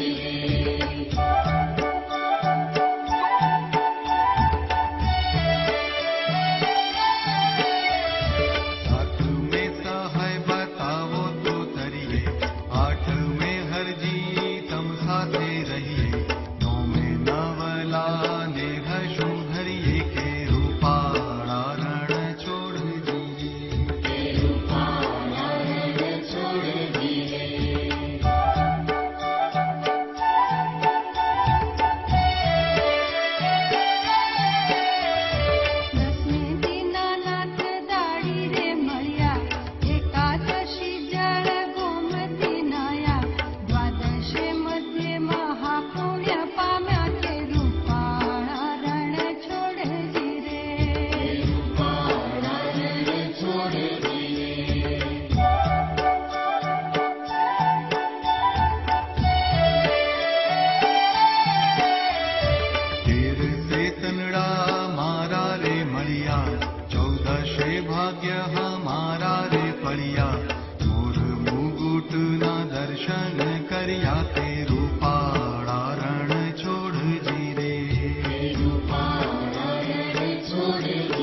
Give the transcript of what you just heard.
Thank you. चौदशे भाग्य हमारा रे पड्याूर् मुगुट ना दर्शन करिया ते रूपाड़ारण छोड़ जी रे। कर्याण चोढ जिरे